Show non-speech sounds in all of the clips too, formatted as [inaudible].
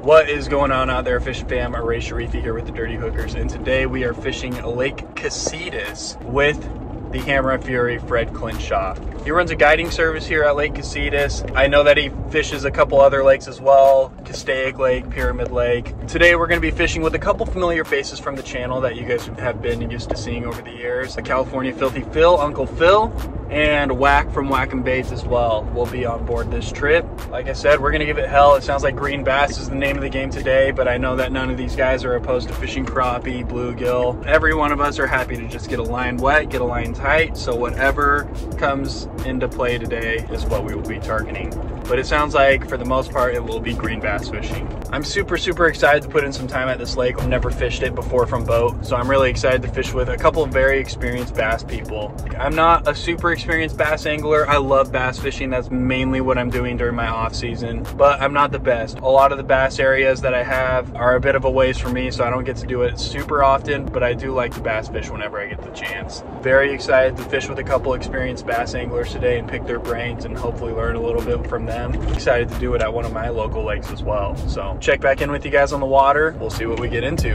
What is going on out there, Fish Fam? Ray Sharifi here with the Dirty Hookers, and today we are fishing Lake Casitas with the Hammer and Fury Fred Klinshaw. He runs a guiding service here at Lake Casitas. I know that he fishes a couple other lakes as well, Castaic Lake, Pyramid Lake. Today we're gonna be fishing with a couple familiar faces from the channel that you guys have been used to seeing over the years. The California Filthy Phil, Uncle Phil, and Wack from Whack and Baits as well will be on board this trip. Like I said, we're gonna give it hell. It sounds like green bass is the name of the game today, but I know that none of these guys are opposed to fishing crappie, bluegill. Every one of us are happy to just get a line wet, get a line tight, so whatever comes into play today is what we will be targeting. But it sounds like for the most part, it will be green bass fishing. I'm super, super excited to put in some time at this lake. I've never fished it before from boat, so I'm really excited to fish with a couple of very experienced bass people. I'm not a super experienced bass angler. I love bass fishing. That's mainly what I'm doing during my off season, but I'm not the best. A lot of the bass areas that I have are a bit of a ways for me, so I don't get to do it super often, but I do like to bass fish whenever I get the chance. Very excited to fish with a couple experienced bass anglers today and pick their brains and hopefully learn a little bit from them. Excited to do it at one of my local lakes as well. So check back in with you guys on the water. We'll see what we get into.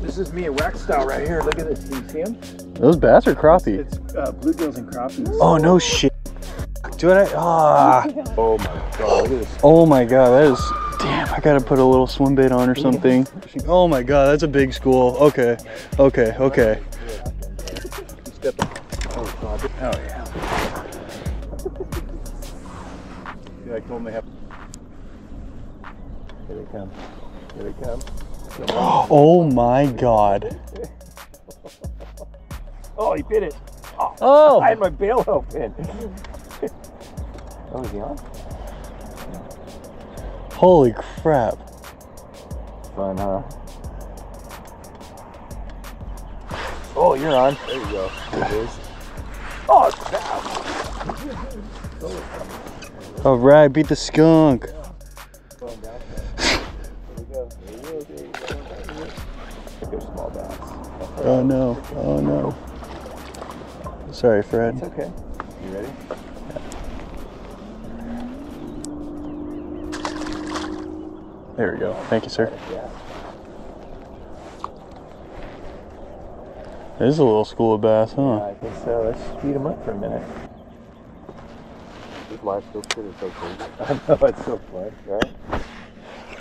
This is me, a wax style right here. Look at this. Do you see him? Those bass are crappie. It's uh, bluegills and crappies. Oh no shit. Do I? Ah. Oh my god, look at this. Oh my god, that is. Damn, I gotta put a little swim bait on or something. Oh my god, that's a big school. Okay, okay, okay. Oh god. Oh yeah. Yeah, I told him have. Here they come. Here they come. Oh my god. Oh, he bit it. Oh. Oh. I Oh. had my bail open. oh, is he on? Holy crap. Fun, huh? Oh, you're on. There you go. There it is. Oh, crap. All right, beat the skunk. Oh no. Oh no. Sorry, Fred. It's okay. You ready? There we go. Thank you, sir. Yeah. This is a little school of bass, huh? I think so. Let's speed them up for a minute. This live still shit is so cool. [laughs] I know it's so fun, right?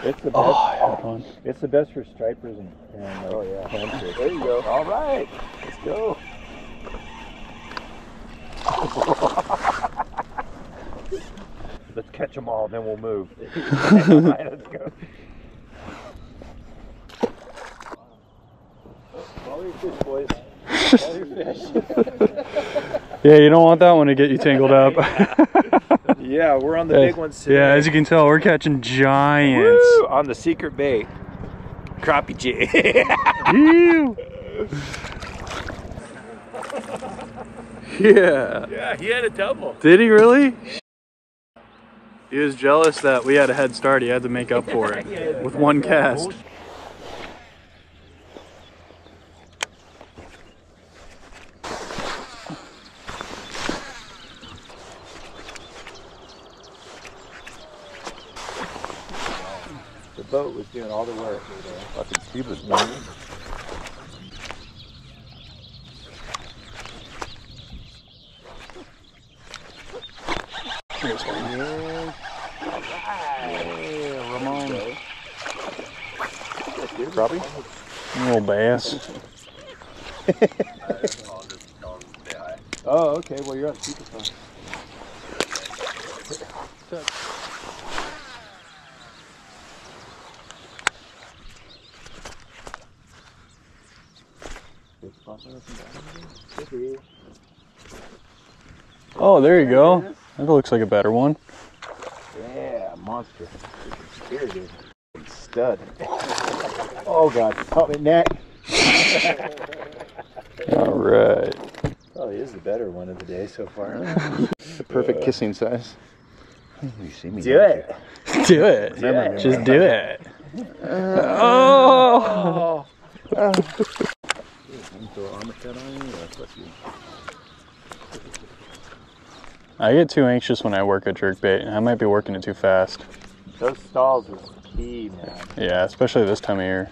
It's the oh, best. Oh, I had one. It's the best for stripers and, and like, oh yeah. There you go. All right, let's go. Let's catch them all, then we'll move. all right, [laughs] let's [laughs] go. Follow your fish, boys. Follow your fish. Yeah, you don't want that one to get you tangled up. [laughs] yeah, we're on the big ones today. Yeah, as you can tell, we're catching giants. Woo! on the secret bait. Crappie jig. Ew. yeah. yeah, he had a double. Did he really? He was jealous that we had a head start. He had to make up for it with one cast. The boat was doing all the work. Fucking stupid, man. Yeah, Ramon. Probably. Little bass. Oh, okay. Well, you're on speakerphone. Oh, there you go. That looks like a better one. Yeah, monster. Spirited. Stud. Oh god. help me neck. All right. Oh, Probably is the better one of the day so far. [laughs] The perfect kissing size. You see me? Do it. [laughs] Do it. Remember me, Just do it. [laughs] Oh. You oh can throw an armor set on you or fuck you. I get too anxious when I work a jerk bait. I might be working it too fast. Those stalls is key, man. Yeah, especially this time of year.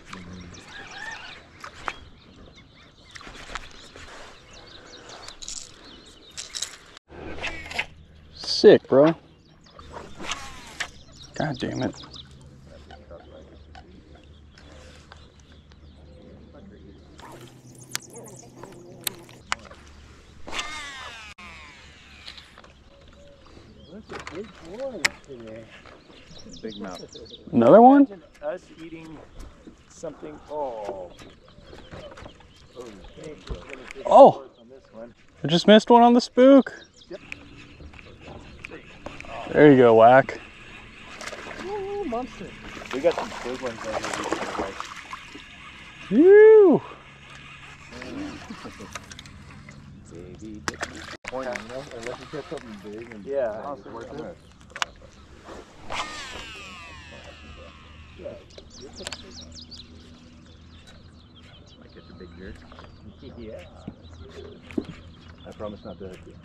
Sick, bro. God damn it. Big mouth. Another one? Us eating something. Oh. Oh. I'm gonna take a on this one. I just missed one on the spook. There you go, Wack. Ooh, monster. We got some big ones out here. we. Phew. Baby. Point, you know, unless you get something big and Yeah. it's worth it. Might catch a big jerk. yeah. I promise not to hurt you.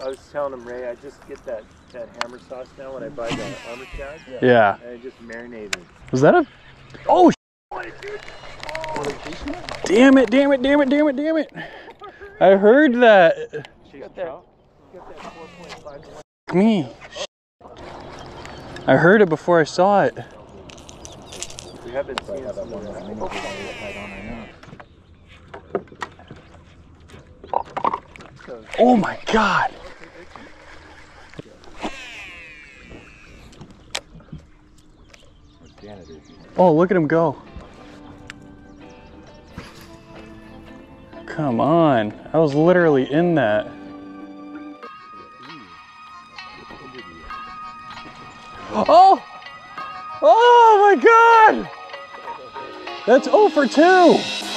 I was telling him, Ray, I just get that, that hammer sauce now when I buy the armor tag. Yeah. And I just marinate it. Was that a? Oh! sh- Damn it! Damn it! Damn it! Damn it! Damn it! I heard that. You got that, you got that 4.5 Me. I heard it before I saw it. We have been seeing that some one of that mini that. big tied on right now. Oh my god! Oh, look at him go. Come on. I was literally in that. Oh! Oh my god! That's 0 for 2.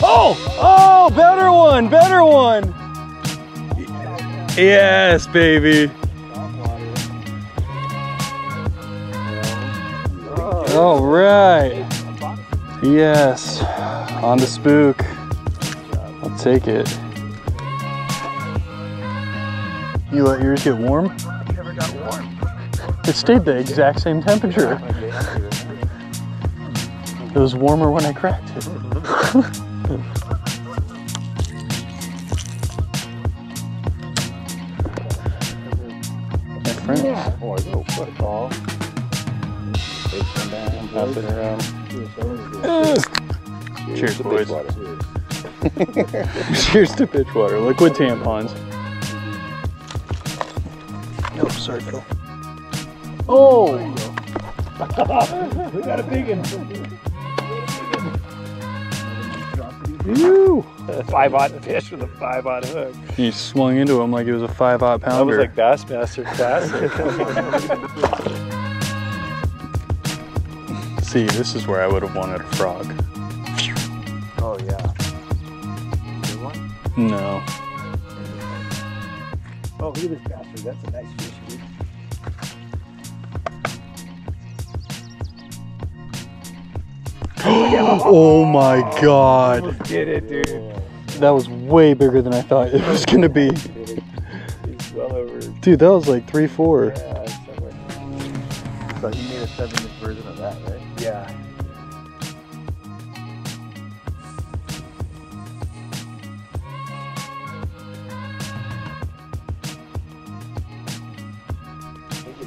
Oh! Oh, better one, better one. Yes, baby. All right. Yes. On the spook. I'll take it. You let yours get warm? Never got warm. It stayed the exact same temperature. It was warmer when I cracked it. My friends. Oh, a little football. Big one down. Pass it around. Cheers Cheers, to boys. Bridgewater. [laughs] Cheers to pitch water. Liquid tampons. Nope, sorry, Phil. Oh! [laughs] We got a big one. Ew. Five odd fish with a five odd hook. He swung into him like he was a five odd That was pounder. like Bassmaster classic. [laughs] See, this is where I would have wanted a frog. oh yeah. Good one. No. Oh, look at this bastard. That's a nice fish, dude. [laughs] Oh my god. Get it, dude. That was way bigger than I thought it was gonna be. He's well over. Dude, that was like three, four. Yeah. So he made a seven inch version of that, right? Yeah.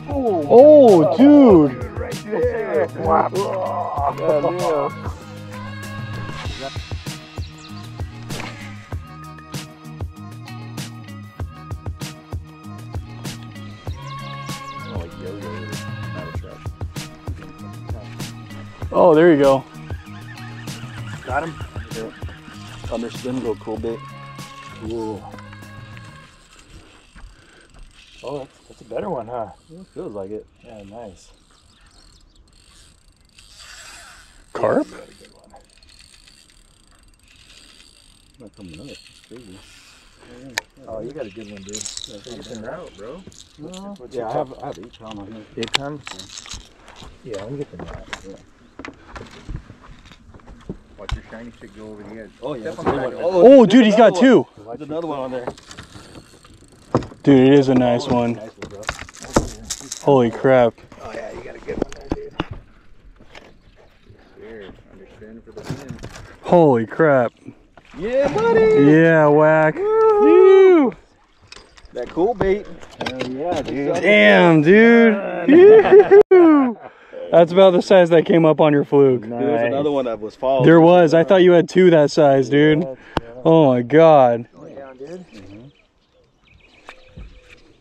Oh, dude. Right there. Whop. Oh, Oh, Oh, like yo-yo with a metal trap. Oh, there you go. Got him. Under spin go cool bit. Cool. Oh, that's, that's a better one, huh? feels like it. Yeah, nice. Carp? Coming up. It's crazy. Oh, you got a good one, dude. Get them out, bro. Yeah, I have, I have eight pound on here. Eight ton? Yeah, let me get them out. Watch your shiny stick go over the edge. Oh, yeah. Step on the good oh, one. Oh, dude, he's got two. There's another one on there. Dude, it is a nice oh, one. Nice one. Holy crap. Oh yeah, you got a good one there, dude. There, understand for the win. Holy crap. Yeah, buddy. Yeah, Wack. Woo. That cool bait. Hell yeah, dude. Damn, dude. [laughs] That's about the size that came up on your fluke. There was another one that was fall. There was. I thought you had two that size, dude. Oh my god. Down, dude. Mm-hmm.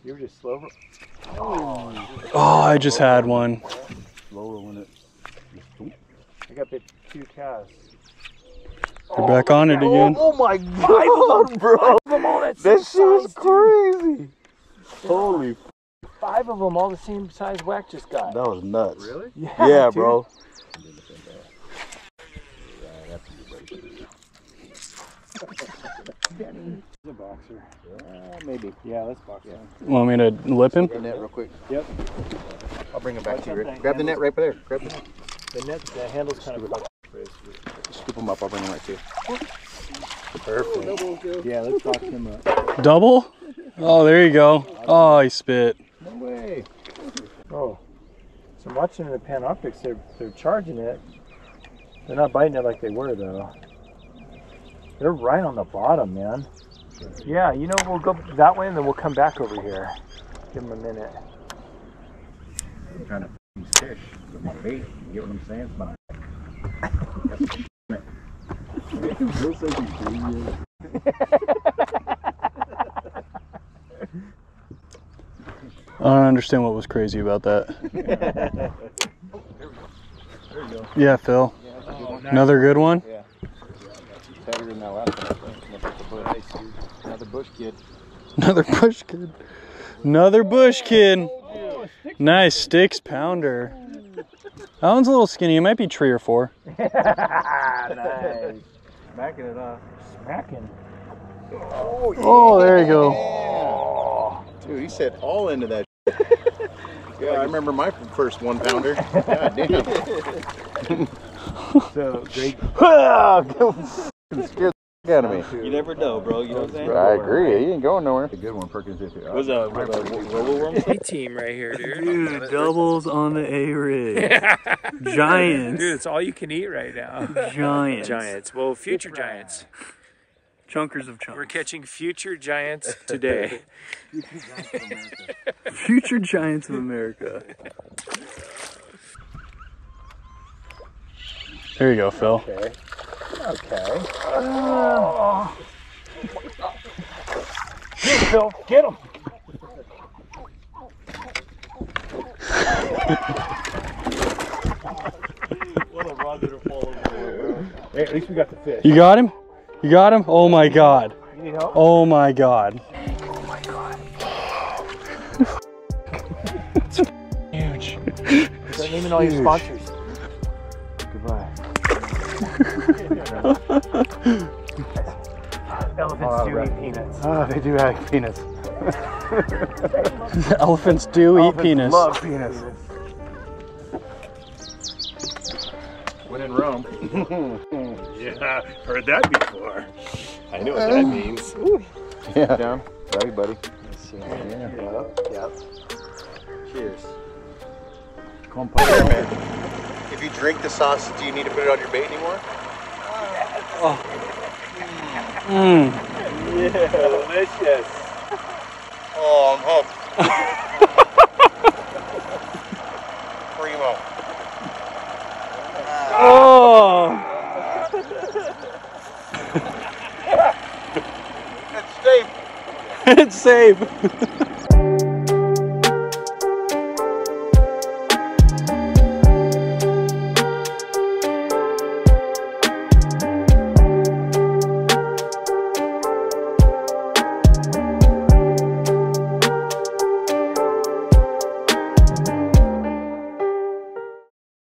You were just slow. Oh, I just had one. Lower when it. I got the two casts. You're back on it again. Oh my god, [laughs] bro. That shit was crazy. Holy, Five of them, all the same size Wack just got. that was nuts. Really? Yeah, Yeah, bro. He's a boxer. Uh, maybe. Yeah, let's box him. Want me to lip him? The net real quick. Yep. I'll bring it back Watch to you. Rick. thing. Grab the net right there. Grab the net. The net, the handle's kind of Scoop them up. I'll bring them right to you. perfect. Yeah, let's box him up. Double? Oh, there you go. Oh, he spit. No way. Oh, so I'm watching the Panoptix. They're they're charging it. They're not biting it like they were though. They're right on the bottom, man. Yeah, you know we'll go that way and then we'll come back over here. Give them a minute. I'm trying to fish with my bait. You get what I'm saying? It's [laughs] my I don't understand what was crazy about that. Yeah, Phil. Another good one? better than that last one. I think. Look at the bush. Another bush kid. Another bush kid. Another bush kid. Nice sticks pounder. That one's a little skinny. It might be three or four. [laughs] [laughs] nice. Smacking it off. Smacking. Oh, oh, there you go. Dude, he said all into that. [laughs] yeah, I remember my first one pounder. God damn. [laughs] So Greg, [laughs] ah, Scared the out of me. You never know, bro. You know what I'm saying? I agree. He ain't going nowhere. A good one, Perkins. If it Was a was a roller worm? Team right here, dude. Dude, doubles on the A rig. [laughs] Giants. Dude, it's all you can eat right now. Giants. Giants. Well, future giants. Chunkers of We're catching future giants today. [laughs] Future Giants of America. There you go, Phil. Okay. Okay. Get him, Phil. Get him. Hey, at least we got the fish. You got him? You got him? Oh my god. You need help? Oh my god. it's Huge. Start naming all your sponsors. Elephants do eat peanuts. Oh, they do have peanuts. [laughs] Elephants do eat penis. Love peanuts. When in Rome. [laughs] Yeah, heard that before. I know what that means. [laughs] Yeah. Down. Love you, buddy. Yep, yep. Cheers. Here. If you drink the sauce, do you need to put it on your bait anymore? Mm. Delicious. Oh, I'm hooked. [laughs] Primo. Oh. It's safe. [laughs] it's safe. [laughs]